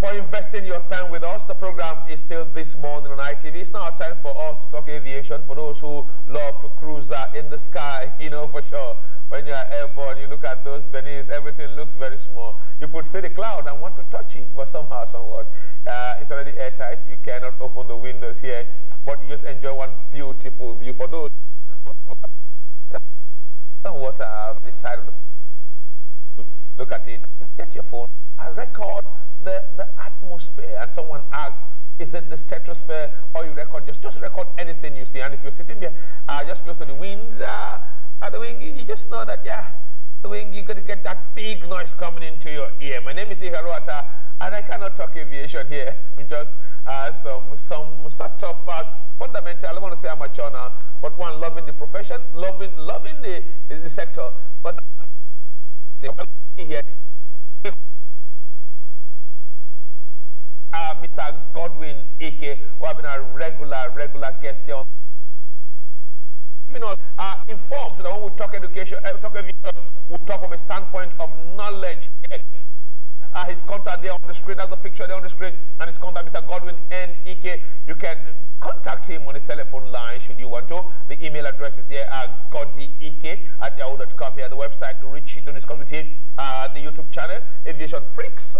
for investing your time with us. The program is still this morning on ITV. It's now time for us to talk aviation for those who love to cruise uh, in the sky, you know, for sure. When you are airborne, you look at those beneath, everything looks very small. You could see the cloud and want to touch it, but somehow, somewhat, uh, it's already airtight. You cannot open the windows here, but you just enjoy one beautiful view. For those water the side of the look at it, get your phone, and record the, the atmosphere. And someone asks, is it the stratosphere or you record? Just just record anything you see. And if you're sitting there uh, just close to the wind uh, at the wing you just know that yeah the wing you're to get that big noise coming into your ear. My name is Iharuata and I cannot talk aviation here. I'm just uh, some some sort of uh, fundamental I don't want to say amateur now but one loving the profession loving loving the, the sector but here uh, Mr. Godwin Ike, who have been a regular, regular guest here on you know, uh, informed so that when we talk education, uh, talk education, we talk from a standpoint of knowledge. Uh, his contact there on the screen, that's the picture there on the screen, and his contact, Mr. Godwin N. You can contact him on his telephone line should you want to. The email address is there at goddyike at yahoo.com. Here, the website to reach to discuss with him, uh, the YouTube channel, Aviation Freaks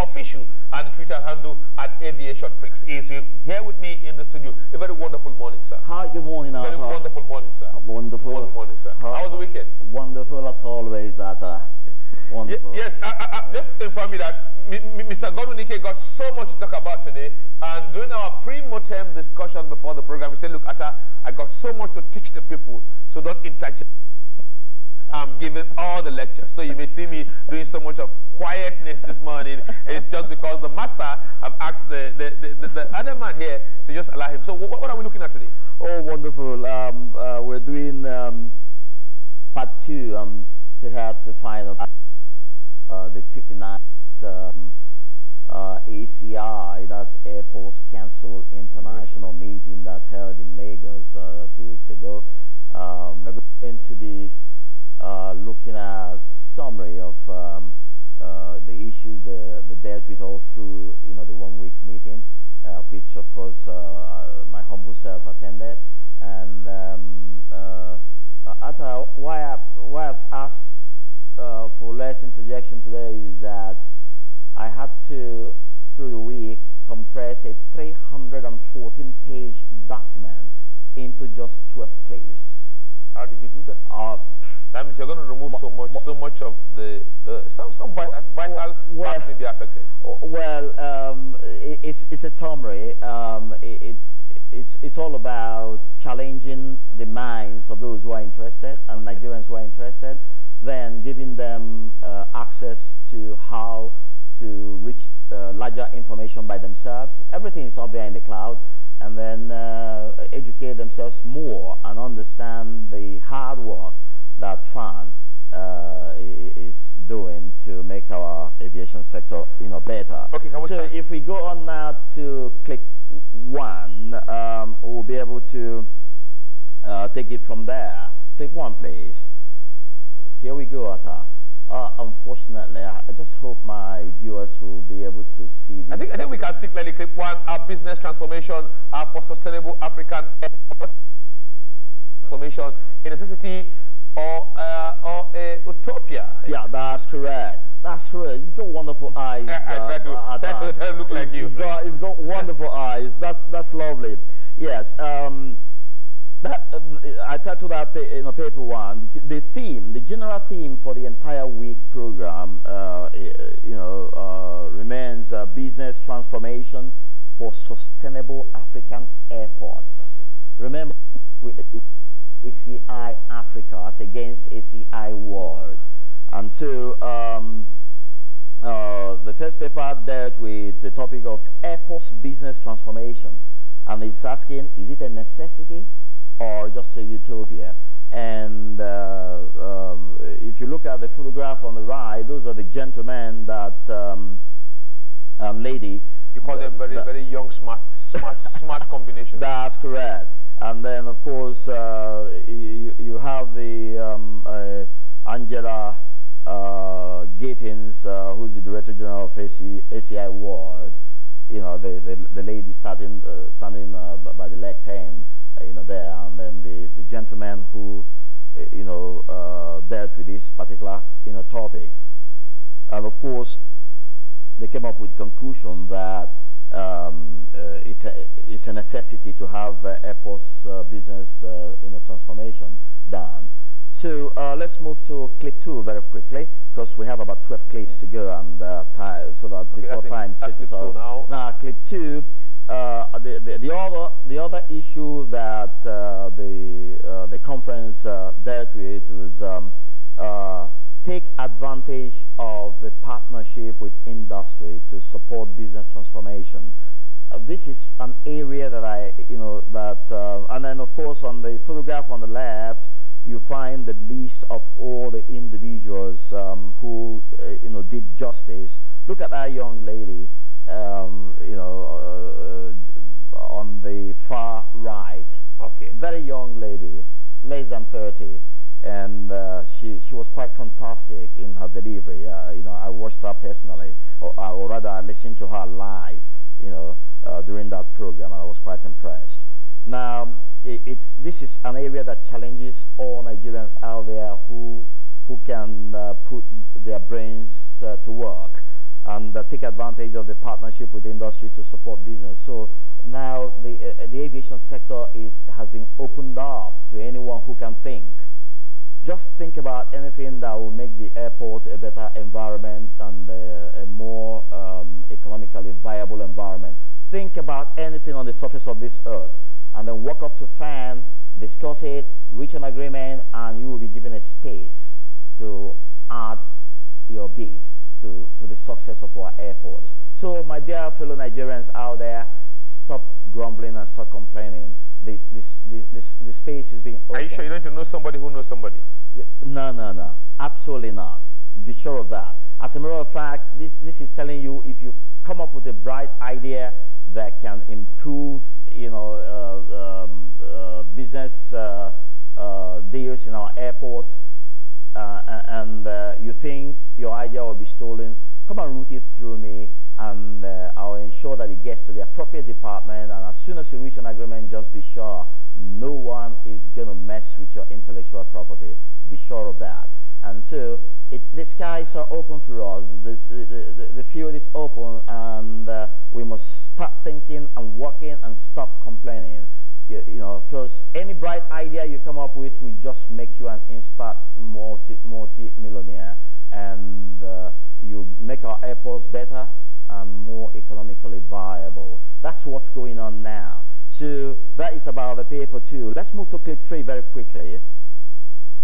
official and the Twitter handle at Aviation Freaks. He is here with me in the studio. A very wonderful morning, sir. Hi, good morning, Very wonderful morning, sir. Wonderful. Wonderful morning, sir. How- How was the weekend? Wonderful as always, Atta. Ye- Wonderful. yes, I, I, I, just inform you that Mr. Godwin Ike got so much to talk about today. And during our pre-mortem discussion before the program, we said, look, Atta, I got so much to teach the people, so don't interject. I'm giving all the lectures. So you may see me doing so much of quietness this morning. It's just because the master have asked the, the, the, the, the other man here to just allow him. So what, what are we looking at today? Oh, wonderful. Um, uh, we're doing um, part two, um, perhaps the final, part, uh, the 59th um, uh, ACI, that's Airports Council International meeting that held in Lagos uh, two weeks ago. Um, we're going to be uh, looking at summary of um, uh, the issues the, the dealt with all through you know the one week meeting, uh, which of course uh, my humble self attended. And um, uh, Atta, why, I, why I've asked uh, for less interjection today is that I had to, through the week, compress a 314 page document into just 12 clips. How did you do that? Uh, That means you're going to remove so much, so much of the, the some, some vital, vital well- parts may be affected. Well, um, i it's, it's a summary. Um, i it's, it's, it's all about challenging the minds of those who are interested and Nigerians who are interested, then giving them uh, access to how to reach uh, larger information by themselves. Everything is up there in the cloud, and then uh, educate themselves more and understand the hard work that FAAN uh, is doing to make our aviation sector, you know, better. Okay, so if we go on now to click one, um, we'll be able to uh, take it from there. Click one, please. Here we go, Atta. Uh, unfortunately, I I just hope my viewers will be able to see this. I think, I think we can see clearly clip one, our business transformation uh, for sustainable African transformation, a necessity or, uh, or a utopia. Yeah, that's correct. That's correct. You've got wonderful eyes. I try to- uh, to- try to look like you. You've got, you've got wonderful eyes. That's that's lovely. Yes. Um, that, uh, I titled that pa- in a paper one. The theme, the general theme for the entire week program, uh, you know, uh, remains uh, business transformation for sustainable African airports. Remember, ACI Africa against ACI World, and so um, uh, the first paper dealt with the topic of airports business transformation, and it's asking, is it a necessity or just a utopia? And uh, um, if you look at the photograph on the right, those are the gentlemen that um, and lady. You call them very, very young, smart, smart, smart combination. that's correct. And then, of course, uh, you, you have the um, uh, Angela uh, Gittens, uh, who's the Director General of AC, ACI World, you know, the, the, the lady starting, uh, standing uh, by the lectern, uh, you know, there, and then the, the gentleman who, uh, you know, uh, dealt with this particular, you know, topic. And of course, they came up with the conclusion that um, uh, it's, a, it's a necessity to have uh, airports uh, business uh, you know, transformation done. So uh, let's move to clip two very quickly because we have about 12 clips to go and uh, so that Okay, before time chases clip two now. clip two, uh, the, the, the, other, the other issue that uh, the, uh, the conference uh, dealt with was um, uh, take advantage of the partnership with industry to support business transformation. This is an area that I, you know, that, and then of course on the photograph on the left, you find the list of all the individuals um, who, you know, did justice. Look at that young lady, um, you know, uh, on the far right. Okay. Very young lady, less than 30 and uh, she she was quite fantastic in her delivery. Uh, you know, I watched her personally, or, uh, or rather, I listened to her live. You know, uh, during that program, and I was quite impressed. Now, i it's this is an area that challenges all Nigerians out there who who can uh, put their brains uh, to work Um, and take advantage of the partnership with industry to support business. So now the uh, the aviation sector is has been opened up to anyone who can think just think about anything that will make the airport a better environment and a, a more um, economically viable environment. Think about anything on the surface of this earth and then walk up to FAAN, discuss it, reach an agreement, and you will be given a space to add your bid to, to the success of our airports. So my dear fellow Nigerians out there, stop grumbling and stop complaining this, this, this, this, space is being Are you sure you don't know somebody who knows somebody? No, no, no. Absolutely not. Be sure of that. As a matter of fact, this, this is telling you if you come up with a bright idea that can improve, you know, uh, um, uh, business uh, uh deals in our airports, uh, and uh, you think your idea will be stolen, come and route it through me and uh, I'll ensure that it gets to the appropriate department and as soon as you reach an agreement just be sure no one is going to mess with your intellectual property. Be sure of that. And so it, the skies are open for us. The, the, the, the field is open and uh, we must start thinking and working and stop complaining you, you know because any bright idea you come up with will just make you an instant multi multi millionaire and uh, you make our airports better and more economically viable. That's what's going on now. So that is about the paper too. Let's move to clip three very quickly.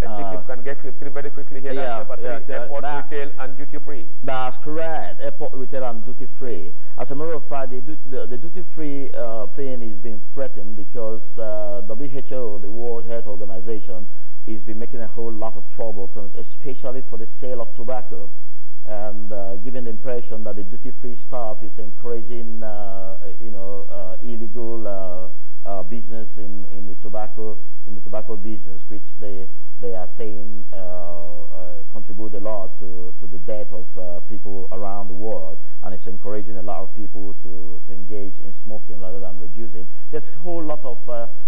I think uh, you can get clip three very quickly here. Yeah, yeah, three, airport that, retail and duty free. That's correct. Airport retail and duty free. As a matter of fact, the, the, the duty free uh, thing is being threatened because uh, WHO, the World Health Organization, is been making a whole lot of trouble, especially for the sale of tobacco and uh, giving the impression that the duty-free stuff is encouraging, uh, you know, uh, illegal uh, uh, business in, in the tobacco in the tobacco business, which they they are saying uh, contribute a lot to, to the death of people around the world, and it's encouraging a lot of people to, to engage in smoking rather than reducing. There's a whole lot of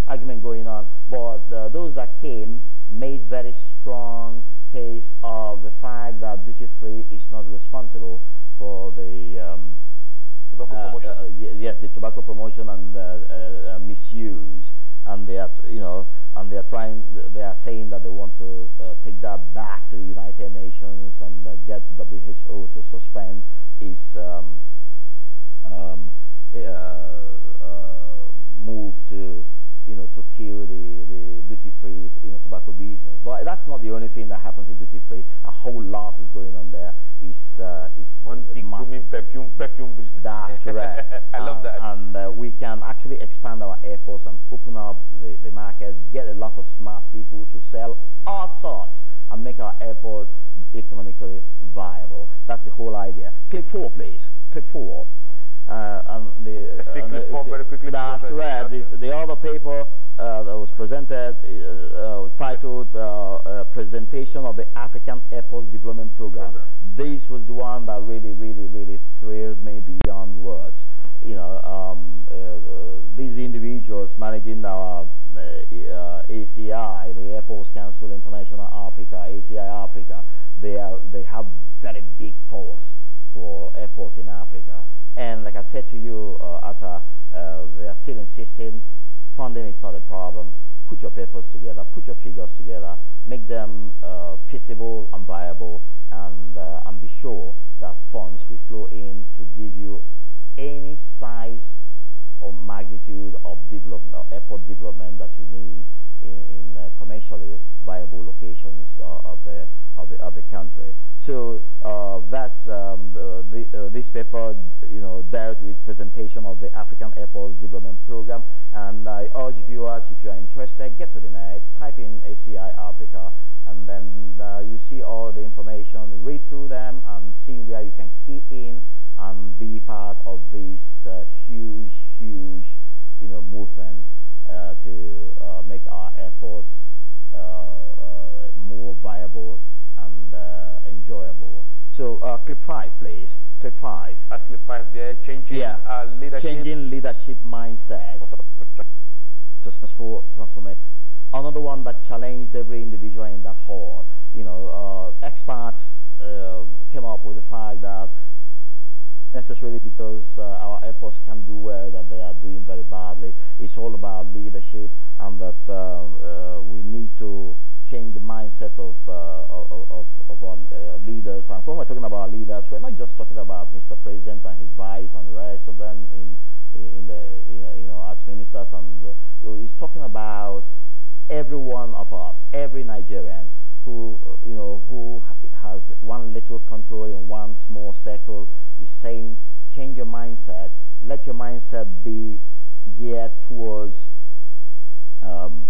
argument going on, but those that came made very strong case of the fact that duty-free is not responsible for the um, tobacco uh, promotion. Uh, yes, the tobacco promotion and uh, uh, misuse, and they are, you know, and they are trying. They are saying that they want to uh, take that back to the United Nations and get WHO to suspend its um, um, move to you know, to kill the, the duty-free, you know, tobacco business. But that's not the only thing that happens in duty-free. A whole lot is going on there. Is uh, is one big booming perfume perfume business. That's correct. I love that. And uh, we can actually expand our airports and open up the, the market, get a lot of smart people to sell all sorts and make our airport economically viable. That's the whole idea. Click four, please. Click four. Uh, and the, uh, and the very quickly correct. This, the other paper uh, that was presented uh, uh, titled uh, presentation of the African Airports Development Program. Program. This was the one that really, really, really thrilled me beyond words. You know, um, uh, uh, these individuals managing our uh, uh, ACI, the Airports Council International Africa, ACI Africa, they, are, they have very big thoughts for airports in Africa. And like I said to you, uh, Atta, uh, they are still insisting funding is not a problem. Put your papers together, put your figures together, make them uh, feasible and viable, and, uh, and be sure that funds will flow in to give you any size or magnitude of development, uh, airport development that you need in, in uh, commercially viable locations uh, of, the, of, the, of the country. So that's um, the, this paper, you know, dealt with presentation of the African Airports Development Program, and I urge viewers, if you are interested, get to the night, type in 5, please. Clip 5. That's clip 5 there. Changing yeah. uh, leadership. Changing leadership mindset. Successful transformation. Another one that challenged every individual in that hall. You know, uh, experts uh, came up with the fact that necessarily because uh, our airports can do well that they are doing very badly. It's all about leadership and that uh, uh, we need to change the mindset of uh, of, of, our uh, leaders. And when we're talking about leaders, we're not just talking about Mr. President and his vice and the rest of them in in the you know, as ministers, and know, he's talking about every one of us, every Nigerian who you know who has one little control in one small circle He's saying change your mindset let your mindset be geared towards um,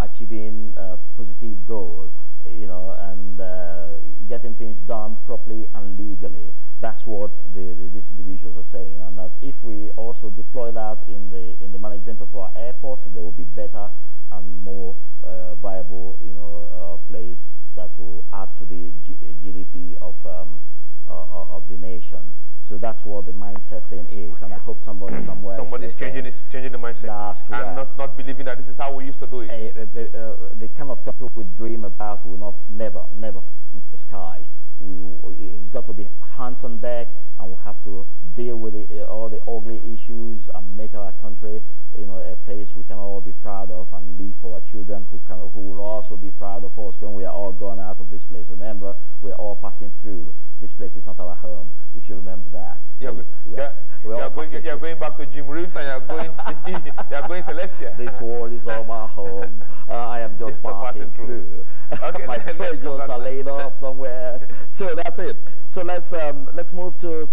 achieving a positive goal you know and uh, getting things done properly and legally that's what the, the, these individuals are saying and that if we also deploy that in the in the management of our airports they will be better and more uh, viable, you know, uh, place that will add to the G GDP of um, uh, of the nation. So that's what the mindset thing is, and I hope somebody somewhere Somebody's is changing, is changing the mindset. That's correct. And not, not believing that this is how we used to do it. Uh, uh, uh, the kind of country we dream about will not never, never fall from the sky. We, it's got to be hands on deck, and we have to deal with the, all the ugly issues and make our country, you know, a place we can all be proud of and leave for our children who can, who will also be proud of us when we are all gone out of this place. Remember, we're all passing through. This place is not our home. If you remember that. You're, we're- you're, we're you're going, you're going back to Jim Reeves and you're going, you're going Celestia. This world is all my home. Uh, I am just Just passing, passing through. through. Okay, my let- treasures are laid up somewhere. So that's it. So let's um, let's move to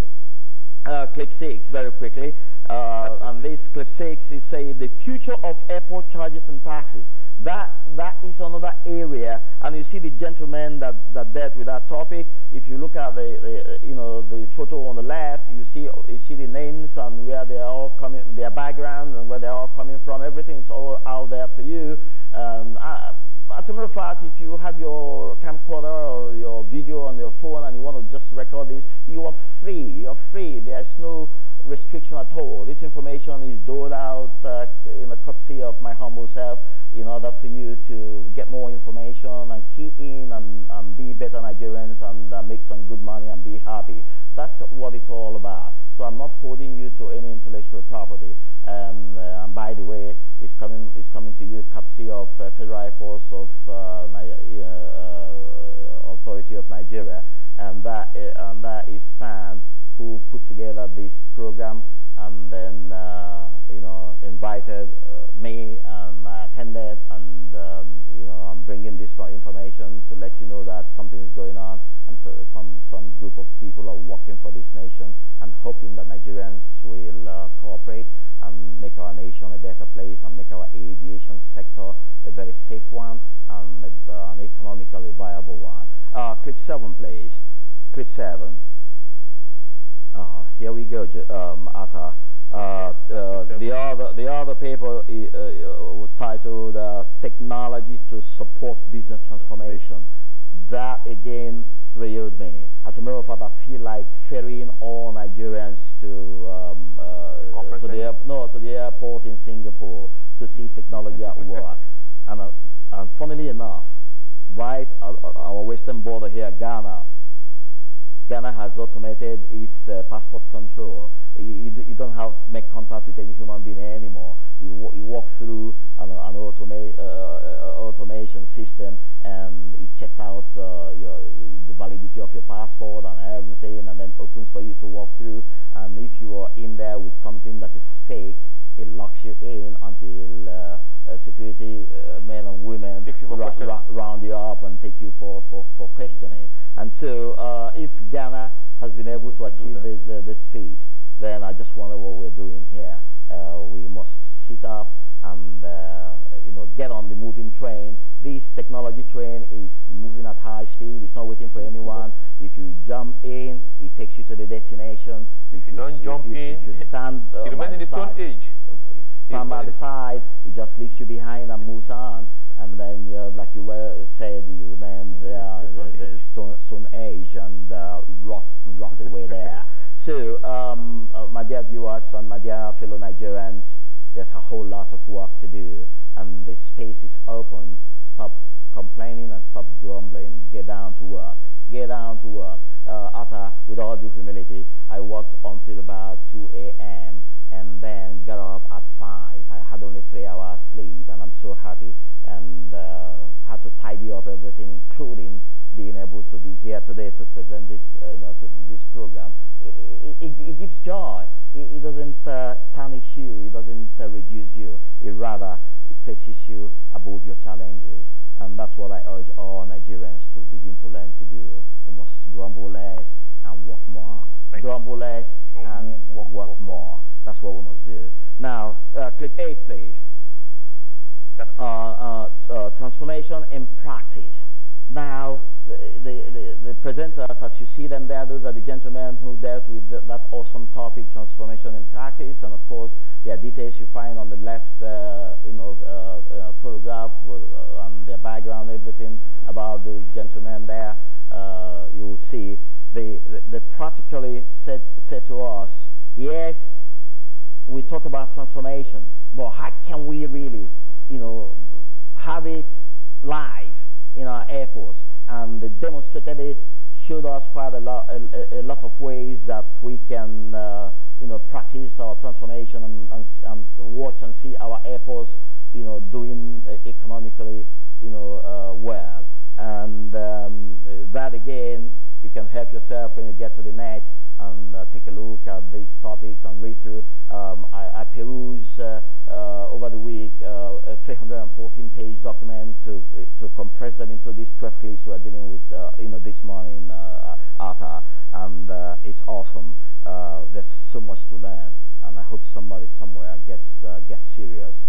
uh, clip six very quickly. Uh, and this clip six is saying the future of airport charges and taxes. That that is another area, and you see the gentleman that, that dealt with that topic. If you look at the, the uh, you know the photo on the left, you see you see the names and where they are all coming, their background and where they are all coming from. Everything is all out there for you. Um, I, as a matter of fact, if you have your camcorder or your video on your phone and you want to just record this, you are free. You are free. There's no restriction at all. This information is doled out uh, in the courtesy of my humble self in order for you to get more information and key in and, and be better Nigerians and uh, make some good money and be happy. That's what it's all about. So I'm not holding you to any intellectual property. Um, uh, and by the way, it's coming, it's coming to you courtesy of uh, Federal Airports of uh, uh, Authority of Nigeria, and that and that is FAAN who put together this program and then uh, you know invited uh, me and I attended and um, you know I'm bringing this for information to let you know that something is going on and so, some some group of people are working for this nation and hoping that Nigerians will uh, cooperate and make our nation a better place and make our aviation sector a very safe one and an economically viable one. Uh, clip seven, please. Clip seven. Uh, here we go, J- um, Atta. Uh, uh, the other the other paper uh, was titled uh, technology to support business transformation. That again thrilled me. As a matter of fact, I feel like ferrying all Nigerians to um, uh, to the no to the airport in Singapore to see technology at work. And, uh, and funnily enough, right at our western border here, Ghana, Ghana has automated its uh, passport control. You, you, you, don't have make contact with any human being anymore. You, you walk through an, an automa uh, uh, automation system and it checks out uh, your, the validity of your passport and everything and then opens for you to walk through. And if you are in there with something that is fake, it locks you in until uh, uh, security men and women ra ra round you up and take you for, for, for questioning. And so uh, if Ghana has been able to achieve this, the, this feat, then I just wonder what we're doing here. Uh, we must sit up and uh, you know get on the moving train. This technology train is moving at high speed. It's not waiting for anyone. If you jump in, it takes you to the destination. If, if you, don't if jump you, in, if you stand, uh, you remain in the stone age. Stand by the side, it just leaves you behind and moves on and then you like you were said, you remain there, the, the, stone, stone age and uh, rot, rot away there. So, um, uh, my dear viewers and my dear fellow Nigerians, there's a whole lot of work to do, and the space is open. Stop complaining and stop grumbling. Get down to work. Get down to work. Uh, with all due humility, I worked until about 2 a.m. and then got up at 5. I had only three hours sleep, and I'm so happy and uh, had to tidy up everything, including being able to be here today to present this, uh, you know, this program. It, it, it, gives joy. It, it doesn't uh, tarnish you. It doesn't uh, reduce you. It rather places you above your challenges. And that's what I urge all Nigerians to begin to learn to do. We must grumble less and work more. Thank grumble less mm -hmm. and work, work more. That's what we must do. Now, uh, clip 8, please. Uh, uh, uh, transformation in practice. Now, the, the, the, the, presenters, as you see them there, those are the gentlemen who dealt with the, that awesome topic, transformation in practice, and of course, their details you find on the left, uh, you know, uh, uh, photograph with, and their background, everything about those gentlemen there. you will see they, they practically said, said to us, yes, we talk about transformation, but how can we really you know, have it live in our airports. And they demonstrated it, showed us quite a lot, a, a lot of ways that we can, uh, you know, practice our transformation and, and, and, watch and see our airports, you know, doing uh, economically, you know, uh, well. And um, that again, you can help yourself when you get to the net and uh, take a look at these topics and read through. Um, I, I peruse uh, uh, over the week uh, a 314-page document to to compress them into these 12 clips we are dealing with, uh, you know, this morning, uh, Atta, and it's awesome. there's so much to learn, and I hope somebody somewhere gets gets serious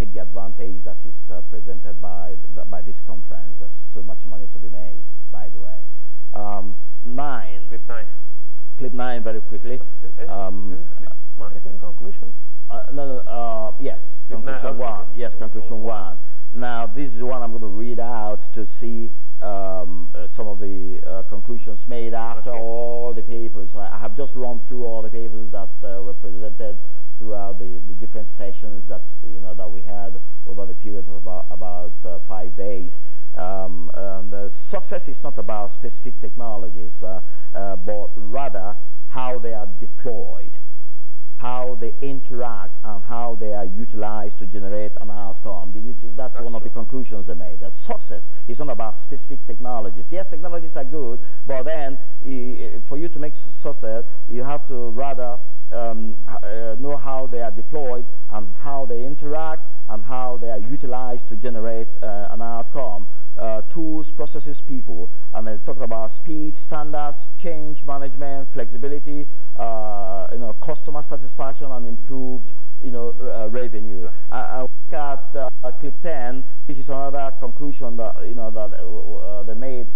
take the advantage that is uh, presented by by this conference. There's so much money to be made, by the way. Um, nine. Clip nine clip 9 very quickly. Um, is in conclusion? Uh, no, no, uh, yes, clip conclusion nine, okay. 1. Yes, conclusion 1. Now, this is one I'm going to read out to see um, uh, some of the uh, conclusions made after okay. all the papers. I, I, have just run through all the papers that uh, were presented throughout the, the different sessions that you know that we had over the period of about, about uh, five days. Um, and success is not about specific technologies, uh, uh, but rather how they are deployed, how they interact, and how they are utilized to generate an outcome. Did you see? That's, That's one true. of the conclusions they made. That success is not about specific technologies. Yes, technologies are good, but then for you to make success, you have to rather um, uh, know how they are deployed and how they interact and how they are utilized to generate uh, an outcome uh, tools, processes, people. And they talked about speed, standards, change management, flexibility, uh, you know, customer satisfaction, and improved, you know, uh, revenue. I, I look at uh, clip 10, which is another conclusion that, you know, that uh, they made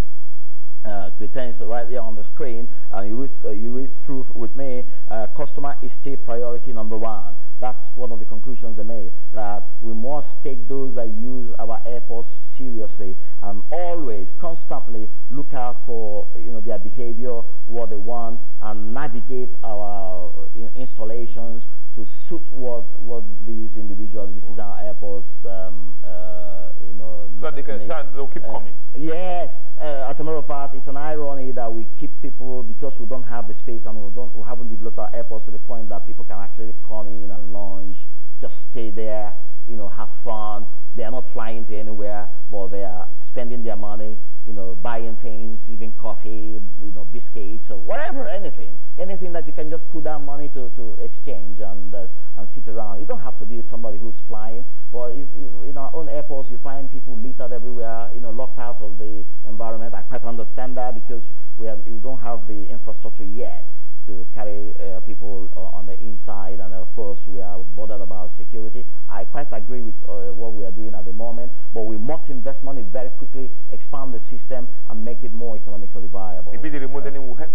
uh, is right there on the screen, and you read, uh, you read through with me, uh, customer is still priority number one. That's one of the conclusions they made, that we must take those that use our airports seriously and always, constantly look out for you know, their behavior, what they want, and navigate our uh, installations to suit what, what these individuals visiting our airports um, uh, you know, so they can, they'll keep uh, coming. Yes, uh, as a matter of fact, it's an irony that we keep people because we don't have the space and we don't we haven't developed our airports to the point that people can actually come in and launch, just stay there, you know, have fun. They are not flying to anywhere, but they are spending their money, you know, buying things, even coffee, you know, biscuits or whatever, anything, anything that you can just put that money to, to exchange and uh, and sit around. You don't have to be with somebody who's flying. But if, if, in our own airports, you find people littered everywhere, you know, locked out of the environment. I quite understand that because we, are, we don't have the infrastructure yet to carry uh, people uh, on the inside. And of course, we are bothered about security. I quite agree with uh, what we are doing at the moment, but we must invest money very quickly, expand the system, and make it more economically viable. Maybe the remodeling will help.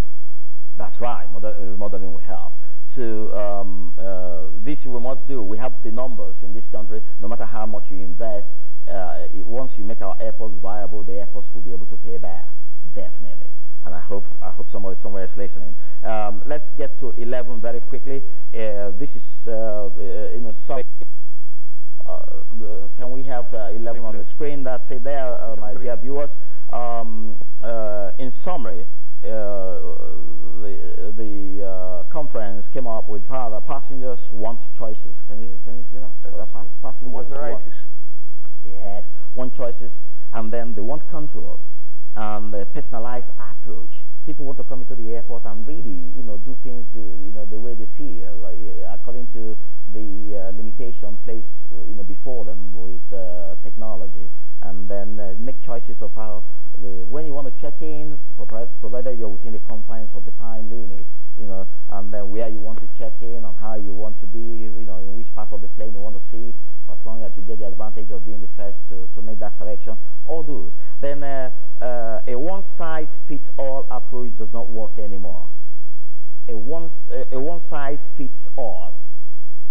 That's right. Model, remodeling will help. So um, uh, this we must do. We have the numbers in this country. No matter how much you invest, uh, it, once you make our airports viable, the airports will be able to pay back. Definitely. And I hope I hope somebody somewhere is listening. Um, let's get to 11 very quickly. Uh, this is uh, uh, you know sorry. Uh, can we have 11 on the screen? That's it there, my dear viewers. Um, in summary, the, the uh, conference came up with how the passengers want choices. Can you can you see that? Yes, pa passengers want varieties. Want, yes, want choices, and then they want control the personalized approach. People want to come into the airport and really, you know, do things, you know, the way they feel, uh, according to the uh, limitation placed, you know, before them with uh, technology, and then uh, make choices of how the, when you want to check in, provided you're within the confines of the time limit, you know, and then where you want to check in and how you want to be, you know, in which part of the plane you want to sit, as long as you get the advantage of being the first to, to make that selection, all those. Then uh, uh, a one-size-fits-all approach does not work anymore. A one, a, a one-size-fits-all.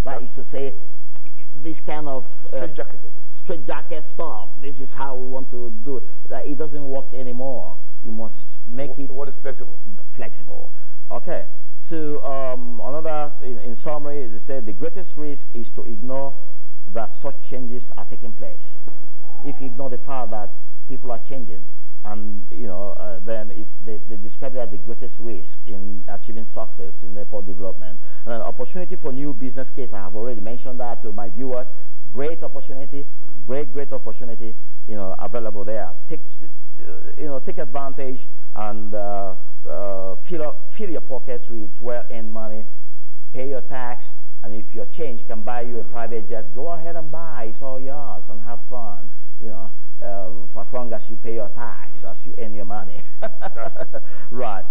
That is to say, this kind of... Uh, straight jacket stuff. This is how we want to do it. That it doesn't work anymore. You must make what, it. What is flexible? Flexible. Okay. So um, another, in, in summary, they said the greatest risk is to ignore that such changes are taking place. If you ignore the fact that people are changing, and you know, uh, then they, they, describe as the greatest risk in achieving success in airport development. And opportunity for new business case, I have already mentioned that to my viewers. Great opportunity, great, great opportunity, you know, available there. Take, you know, take advantage and uh, uh, fill, up, fill your pockets with well-earned money, pay your tax, and if your change can buy you a private jet, go ahead and buy. It's all yours and have fun, you know, uh, for as long as you pay your tax, as you earn your money. right.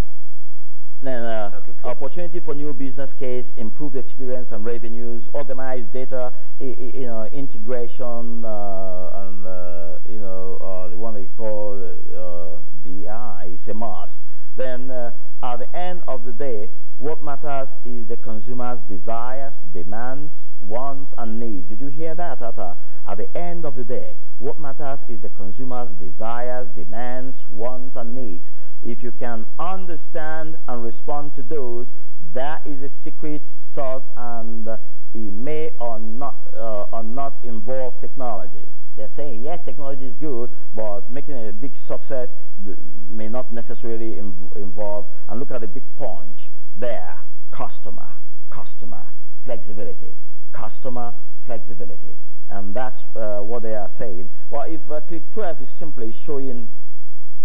Then uh, opportunity for new business case, improved experience and revenues, organized data, you know, integration, uh, and uh, you know uh, the one they call uh, BI is a must. Then uh, at the end of the day, what matters is the consumer's desires, demands, wants, and needs. Did you hear that, Tata? At the end of the day, what matters is the consumer's desires, demands, wants, and needs. If you can understand and respond to those, that is a secret sauce and uh, it may or not, uh, or not involve technology. They're saying, yes, technology is good, but making a big success may not necessarily inv involve, and look at the big punch there, customer, customer, flexibility, customer, flexibility. And that's uh, what they are saying. Well, if uh, clip 12 is simply showing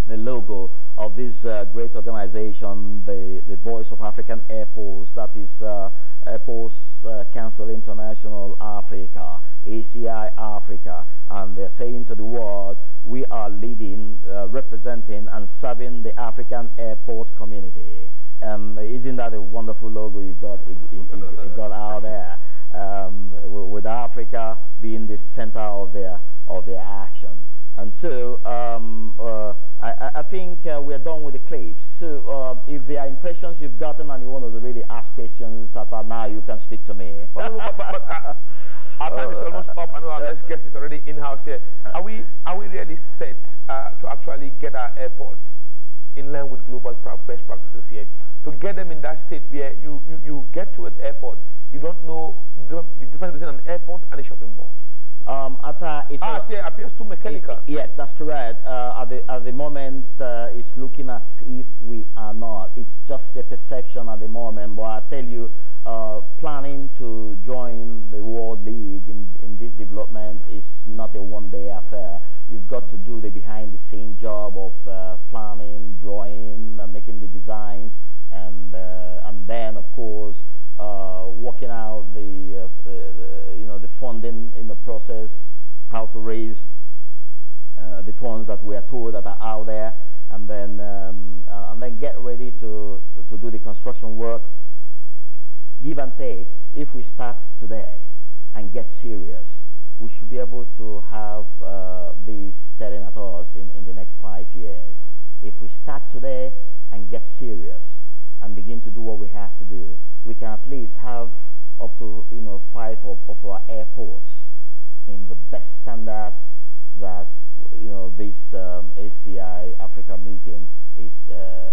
the logo of this uh, great organization, the, the Voice of African Airports, that is uh, Airports uh, Council International Africa, ACI Africa, and they're saying to the world, we are leading, uh, representing, and serving the African airport community. And isn't that a wonderful logo you got, you, you, you got out there? Um, with Africa being the center of their, of their action. And so um, uh, I, I think uh, we're done with the clips. So uh, if there are impressions you've gotten and you want to really ask questions now, you can speak to me. Our time is almost up. I know our next guest is already in-house here. Are we, are we really set uh, to actually get our airport in line with global best practices here? To get them in that state where you, you, you get to an airport, you don't know the, the difference between an airport and a shopping mall. Um, at, uh, it's ah, see, it appears too mechanical. yes, that's correct. Uh, at, the, at the moment, uh, it's looking as if we are not. It's just a perception at the moment. But I tell you, uh, planning to join the World League in, in this development is not a one-day affair. You've got to do the behind-the-scene job of uh, planning, drawing, uh, making the designs, and, and then, of course, uh, working out the, uh, the, you know the funding in the process, how to raise uh, the funds that we are told that are out there, and then um, and then get ready to to do the construction work. Give and take. If we start today and get serious, we should be able to have uh, these staring at us in, in the next five years. If we start today and get serious and begin to do what we have to do, we can at least have up to you know five of, of our airports in the best standard that you know this um, ACI Africa meeting is uh,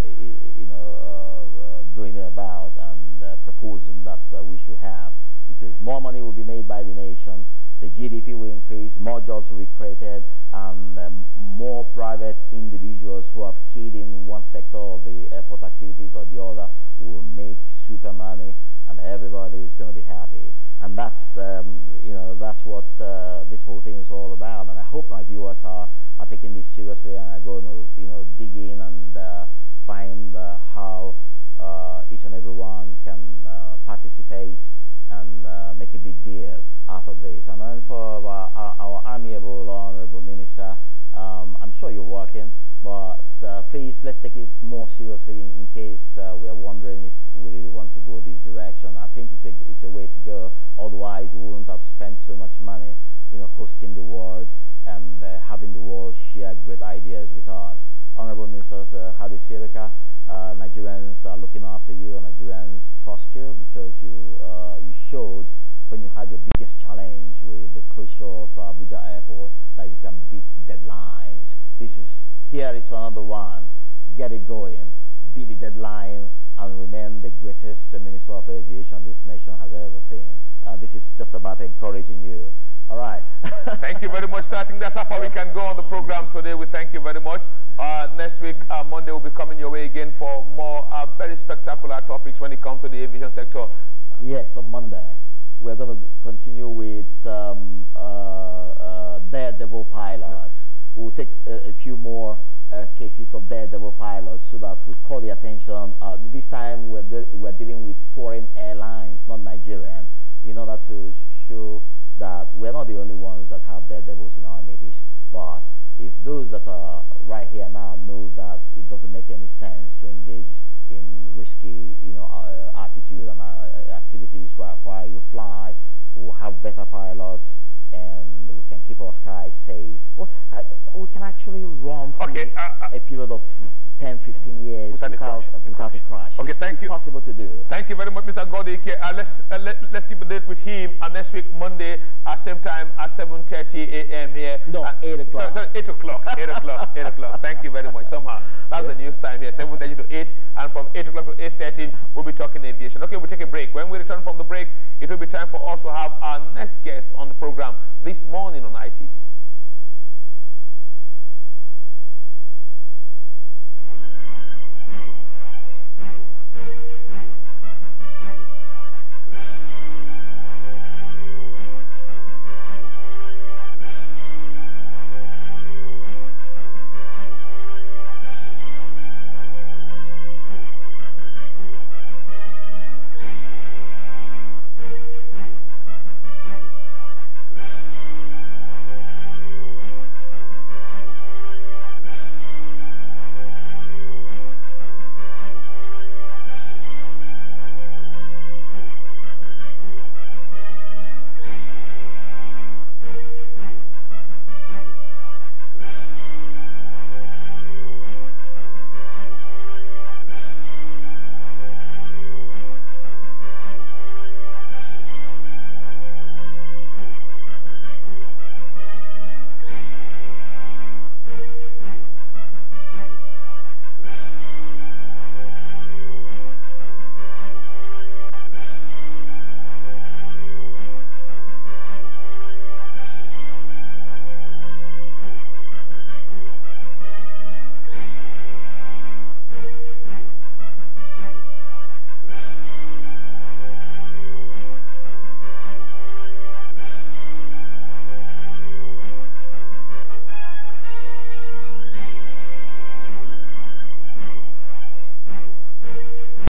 you know uh, uh, dreaming about and proposing that we should have because more money will be made by the nation the GDP will increase, more jobs will be created, and more private individuals who have keyed in one sector of the airport activities or the other will make super money, and everybody is going to be happy. And that's, um, you know, that's what uh, this whole thing is all about. And I hope my viewers are, are taking this seriously and are going to, you know, dig in and uh, find uh, how uh, each and every one can uh, participate and uh, make a big deal out of this. And then for our, our, our amiable, honorable minister, um, I'm sure you're working, but uh, please let's take it more seriously in, case uh, we are wondering if we really want to go this direction. I think it's a, it's a way to go. Otherwise, we wouldn't have spent so much money, you know, hosting the world and uh, having the world share great ideas with us. Honorable Minister uh, Hadi Sirika, uh, Nigerians are looking after you, and Nigerians trust you because you uh, you showed when you had your biggest challenge with the closure of uh, Abuja Airport that you can beat deadlines. This is here is another one. Get it going, beat the deadline, and remain the greatest Minister of Aviation this nation has ever seen. Uh, this is just about encouraging you. All right. Sir. I think that's how far we can go on the program today. We thank you very much. Uh, next week, uh, Monday, we'll be coming your way again for more uh, very spectacular topics when it comes to the aviation sector. Yes, on Monday. We're going to continue with um, uh, uh, daredevil pilots. We'll take a, a few more uh, cases of daredevil pilots so that we call the attention. this time, we're, de we're dealing with foreign airlines, not Nigerian, in order to show that we're not the only ones that have daredevils in our midst, but if those that are right here now know that it doesn't make any sense to engage in risky, you know, uh, attitude and uh, activities while, while you fly, we'll have better pilots and we can keep our skies safe. Well, uh, we can actually run okay, uh, uh, a period of 10, 15 years without, without, a, without a crash. Okay, it's, thank it's you. possible to do. Thank you very much, Mr. Godike. Uh, let's, uh, let, let's keep a date with him uh, next week, Monday, at same time at 7.30 a.m. here. No, uh, 8 o'clock. Sorry, sorry, 8 o'clock. 8 o'clock. 8 o'clock. Thank you very much. Somehow. That's yeah. the news time here, 7.30 to 8. And from 8 o'clock to 8.30, we'll be talking aviation. Okay, we'll take a break. When we return from the break, it will be time for us to have our next this morning on ITV.